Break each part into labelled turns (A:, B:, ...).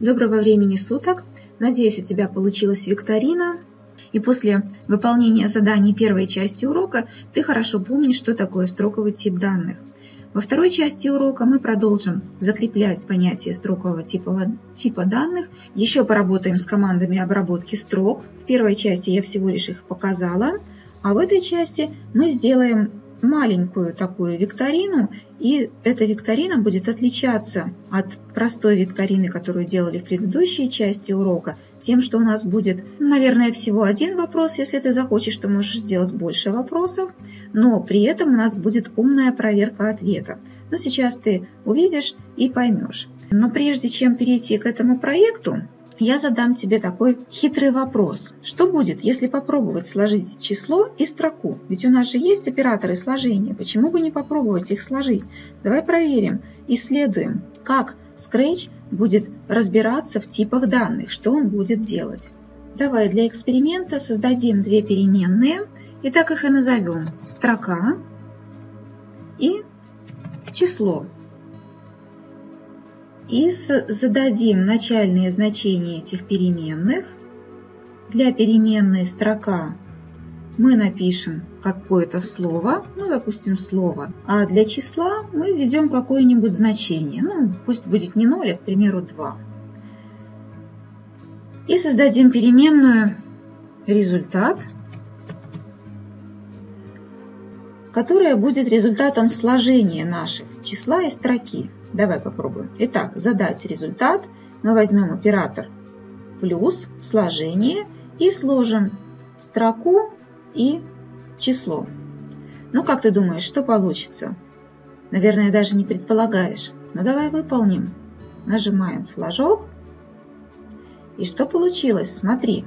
A: Доброго времени суток! Надеюсь, у тебя получилась викторина. И после выполнения заданий первой части урока ты хорошо помнишь, что такое строковый тип данных. Во второй части урока мы продолжим закреплять понятие строкового типа, типа данных. Еще поработаем с командами обработки строк. В первой части я всего лишь их показала. А в этой части мы сделаем маленькую такую викторину, и эта викторина будет отличаться от простой викторины, которую делали в предыдущей части урока, тем, что у нас будет, наверное, всего один вопрос, если ты захочешь, то можешь сделать больше вопросов, но при этом у нас будет умная проверка ответа. Но сейчас ты увидишь и поймешь. Но прежде чем перейти к этому проекту, я задам тебе такой хитрый вопрос. Что будет, если попробовать сложить число и строку? Ведь у нас же есть операторы сложения. Почему бы не попробовать их сложить? Давай проверим, исследуем, как Scratch будет разбираться в типах данных, что он будет делать. Давай для эксперимента создадим две переменные, и так их и назовем. Строка и число и зададим начальные значения этих переменных. Для переменной строка мы напишем какое-то слово, ну, допустим, слово, а для числа мы введем какое-нибудь значение, ну, пусть будет не 0, а, к примеру, 2. И создадим переменную результат, которая будет результатом сложения наших числа и строки. Давай попробуем. Итак, задать результат. Мы возьмем оператор плюс, сложение и сложим строку и число. Ну, как ты думаешь, что получится? Наверное, даже не предполагаешь. Но давай выполним. Нажимаем флажок. И что получилось? Смотри.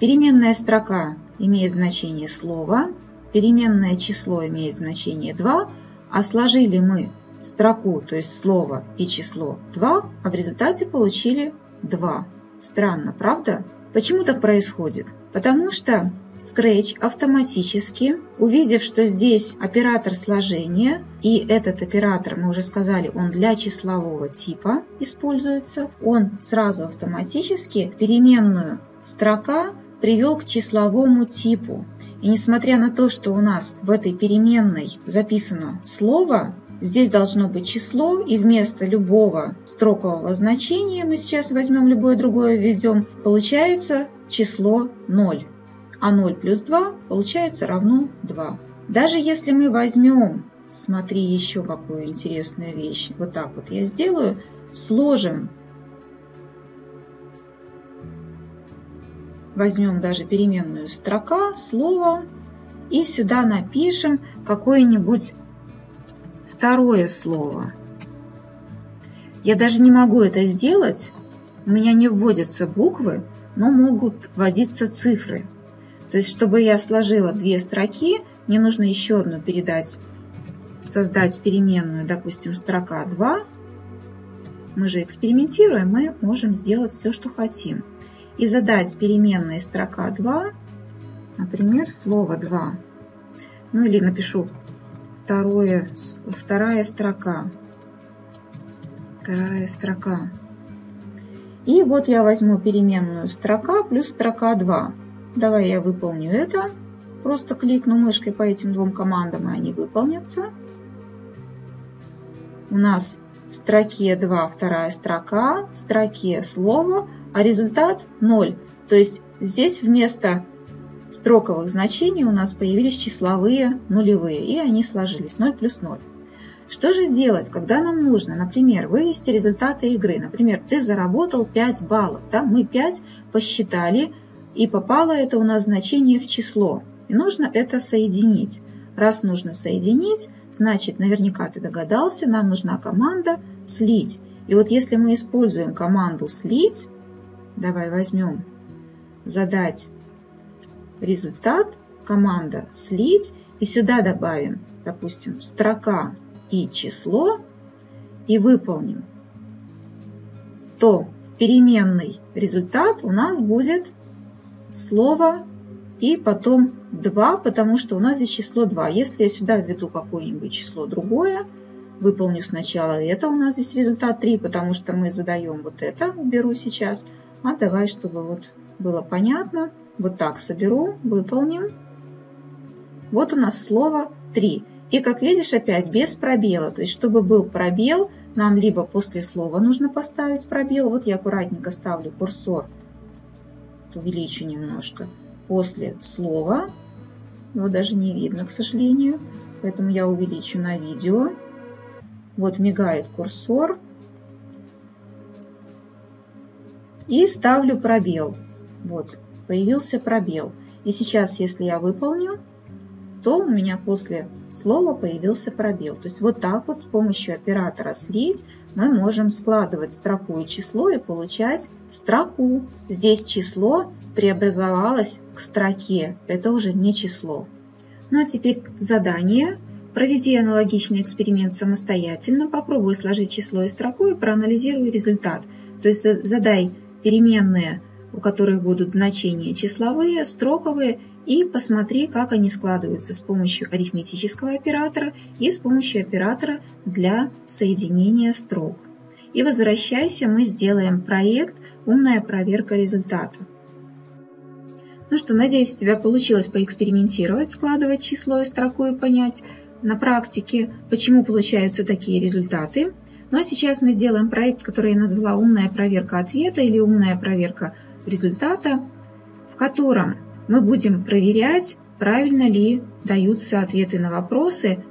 A: Переменная строка имеет значение слова, переменное число имеет значение 2, а сложили мы строку, то есть слово и число 2, а в результате получили 2. Странно, правда? Почему так происходит? Потому что Scratch автоматически, увидев, что здесь оператор сложения, и этот оператор, мы уже сказали, он для числового типа используется, он сразу автоматически переменную строка привел к числовому типу. И несмотря на то, что у нас в этой переменной записано слово, Здесь должно быть число, и вместо любого строкового значения, мы сейчас возьмем любое другое, введем, получается число 0. А 0 плюс 2 получается равно 2. Даже если мы возьмем, смотри еще какую интересную вещь, вот так вот я сделаю, сложим, возьмем даже переменную строка, слово, и сюда напишем какое-нибудь второе слово. Я даже не могу это сделать. У меня не вводятся буквы, но могут вводиться цифры. То есть, чтобы я сложила две строки, мне нужно еще одну передать, создать переменную, допустим, строка 2. Мы же экспериментируем, мы можем сделать все, что хотим. И задать переменной строка 2, например, слово 2. Ну или напишу второе, вторая строка. Вторая строка. И вот я возьму переменную строка плюс строка 2. Давай я выполню это. Просто кликну мышкой по этим двум командам, и они выполнятся. У нас в строке 2 вторая строка, в строке слово, а результат 0. То есть здесь вместо строковых значений у нас появились числовые нулевые, и они сложились 0 плюс 0. Что же делать, когда нам нужно, например, вывести результаты игры? Например, ты заработал 5 баллов, да? мы 5 посчитали, и попало это у нас значение в число. И нужно это соединить. Раз нужно соединить, значит, наверняка ты догадался, нам нужна команда «слить». И вот если мы используем команду «слить», давай возьмем «задать результат, команда слить, и сюда добавим, допустим, строка и число, и выполним, то переменный результат у нас будет слово и потом 2, потому что у нас здесь число 2. Если я сюда введу какое-нибудь число другое, выполню сначала это. У нас здесь результат 3, потому что мы задаем вот это. Уберу сейчас. А давай, чтобы вот было понятно. Вот так соберу, выполним. Вот у нас слово 3. И как видишь, опять без пробела. То есть, чтобы был пробел, нам либо после слова нужно поставить пробел. Вот я аккуратненько ставлю курсор. Увеличу немножко. После слова. Его даже не видно, к сожалению. Поэтому я увеличу на видео. Вот мигает курсор. И ставлю пробел. Вот, появился пробел. И сейчас, если я выполню, то у меня после слова появился пробел. То есть вот так вот с помощью оператора слить мы можем складывать строку и число и получать строку. Здесь число преобразовалось к строке. Это уже не число. Ну а теперь задание. Проведи аналогичный эксперимент самостоятельно, попробуй сложить число и строку и проанализируй результат. То есть задай переменные у которых будут значения числовые, строковые, и посмотри, как они складываются с помощью арифметического оператора и с помощью оператора для соединения строк. И возвращайся, мы сделаем проект «Умная проверка результата». Ну что, надеюсь, у тебя получилось поэкспериментировать, складывать число и строку и понять на практике, почему получаются такие результаты. Ну а сейчас мы сделаем проект, который я назвала «Умная проверка ответа» или «Умная проверка результата, в котором мы будем проверять, правильно ли даются ответы на вопросы.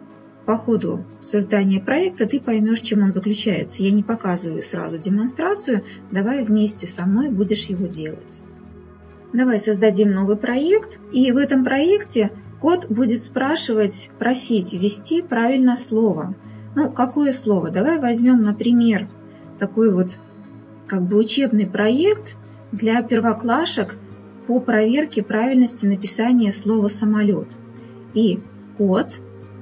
A: По ходу создания проекта ты поймешь, чем он заключается. Я не показываю сразу демонстрацию, давай вместе со мной будешь его делать. Давай создадим новый проект, и в этом проекте код будет спрашивать, просить ввести правильно слово. Ну, какое слово? Давай возьмем, например, такой вот как бы учебный проект – для первоклашек по проверке правильности написания слова «самолет». И код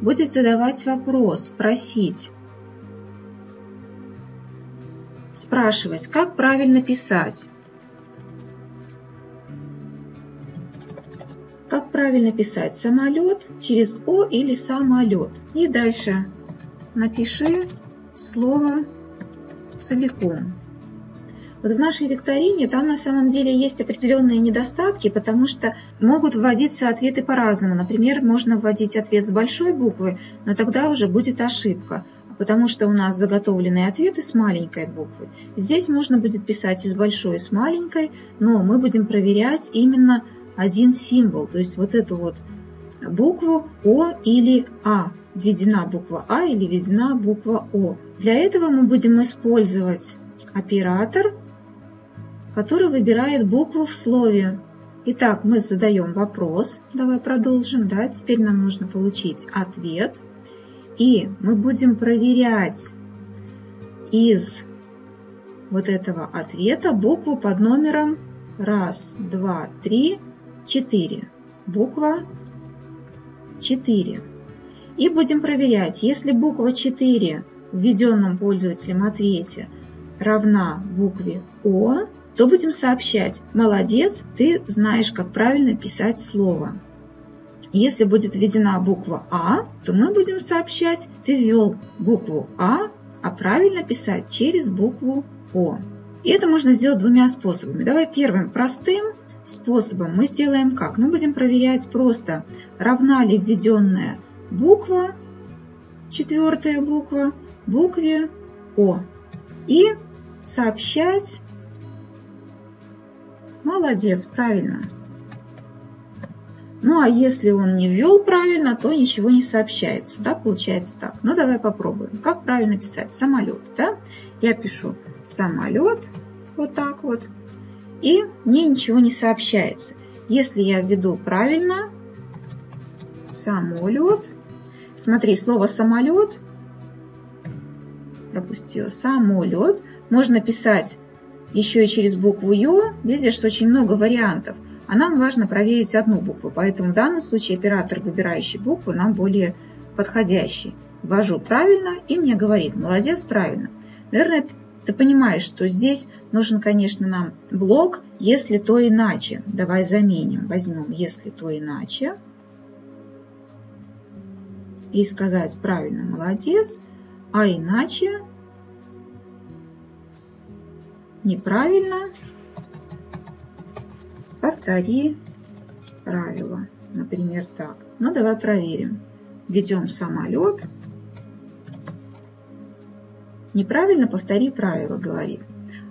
A: будет задавать вопрос, просить, спрашивать, как правильно писать. Как правильно писать самолет через О или самолет. И дальше напиши слово целиком. Вот в нашей викторине там на самом деле есть определенные недостатки, потому что могут вводиться ответы по-разному. Например, можно вводить ответ с большой буквы, но тогда уже будет ошибка потому что у нас заготовленные ответы с маленькой буквы. Здесь можно будет писать и с большой, и с маленькой, но мы будем проверять именно один символ, то есть вот эту вот букву О или А. Введена буква А или введена буква О. Для этого мы будем использовать оператор который выбирает букву в слове. Итак, мы задаем вопрос. Давай продолжим. Да? Теперь нам нужно получить ответ. И мы будем проверять из вот этого ответа букву под номером раз, два, три, четыре. Буква 4. И будем проверять, если буква 4 в введенном пользователем ответе равна букве О, то будем сообщать «Молодец, ты знаешь, как правильно писать слово». Если будет введена буква А, то мы будем сообщать «Ты ввел букву А, а правильно писать через букву О». И это можно сделать двумя способами. Давай первым простым способом мы сделаем как? Мы будем проверять просто, равна ли введенная буква, четвертая буква, букве О. И сообщать Молодец, правильно. Ну, а если он не ввел правильно, то ничего не сообщается, да, получается так. Ну, давай попробуем. Как правильно писать? Самолет, да? Я пишу самолет, вот так вот, и мне ничего не сообщается. Если я введу правильно, самолет, смотри, слово самолет, пропустила, самолет, можно писать еще и через букву Ё, видишь, очень много вариантов. А нам важно проверить одну букву, поэтому в данном случае оператор, выбирающий букву, нам более подходящий. Ввожу правильно, и мне говорит, молодец, правильно. Наверное, ты понимаешь, что здесь нужен, конечно, нам блок «если то иначе». Давай заменим, возьмем «если то иначе» и сказать правильно, молодец. А иначе неправильно повтори правило. Например, так. Ну, давай проверим. Введем самолет. Неправильно повтори правило, говорит.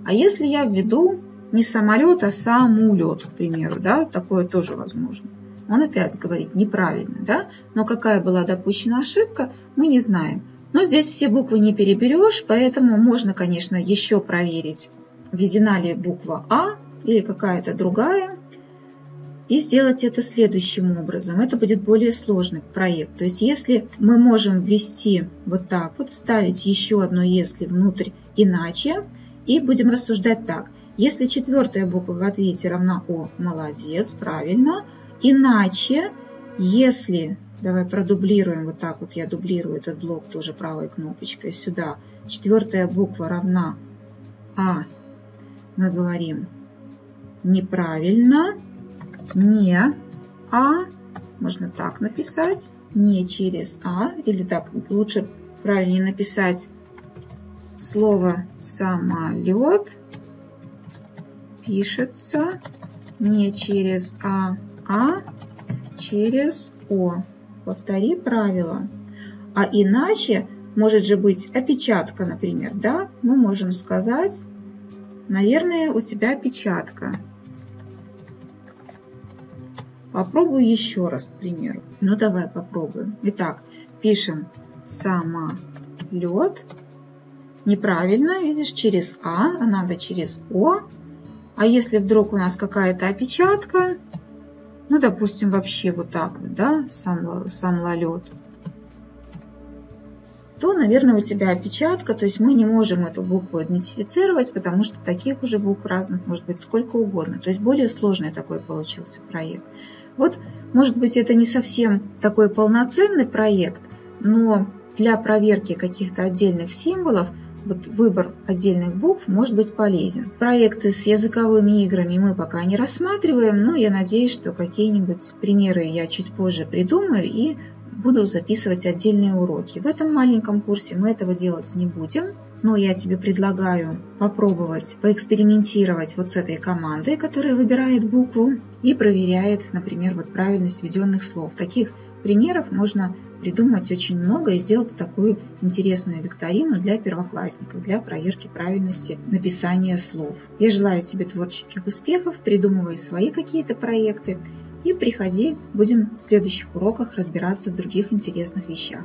A: А если я введу не самолет, а самолет, к примеру, да, такое тоже возможно. Он опять говорит неправильно, да, но какая была допущена ошибка, мы не знаем. Но здесь все буквы не переберешь, поэтому можно, конечно, еще проверить, введена ли буква А или какая-то другая, и сделать это следующим образом. Это будет более сложный проект. То есть если мы можем ввести вот так вот, вставить еще одно «если» внутрь «иначе», и будем рассуждать так. Если четвертая буква в ответе равна О, молодец, правильно. Иначе, если, давай продублируем вот так вот, я дублирую этот блок тоже правой кнопочкой сюда. Четвертая буква равна А, мы говорим неправильно не А, можно так написать, не через А, или так, лучше правильнее написать слово самолет пишется не через А, а через О. Повтори правило. А иначе может же быть опечатка, например, да? Мы можем сказать, наверное, у тебя опечатка. Попробую еще раз, к примеру. Ну, давай попробуем. Итак, пишем самолет. Неправильно, видишь, через А, а надо через О. А если вдруг у нас какая-то опечатка, ну, допустим, вообще вот так вот, да, сам, самолет, то, наверное, у тебя опечатка, то есть мы не можем эту букву идентифицировать, потому что таких уже букв разных может быть сколько угодно. То есть более сложный такой получился проект. Вот, может быть, это не совсем такой полноценный проект, но для проверки каких-то отдельных символов вот выбор отдельных букв может быть полезен. Проекты с языковыми играми мы пока не рассматриваем, но я надеюсь, что какие-нибудь примеры я чуть позже придумаю и буду записывать отдельные уроки. В этом маленьком курсе мы этого делать не будем, но я тебе предлагаю попробовать поэкспериментировать вот с этой командой, которая выбирает букву и проверяет, например, вот правильность введенных слов. Таких примеров можно придумать очень много и сделать такую интересную викторину для первоклассников, для проверки правильности написания слов. Я желаю тебе творческих успехов, придумывай свои какие-то проекты и приходи, будем в следующих уроках разбираться в других интересных вещах.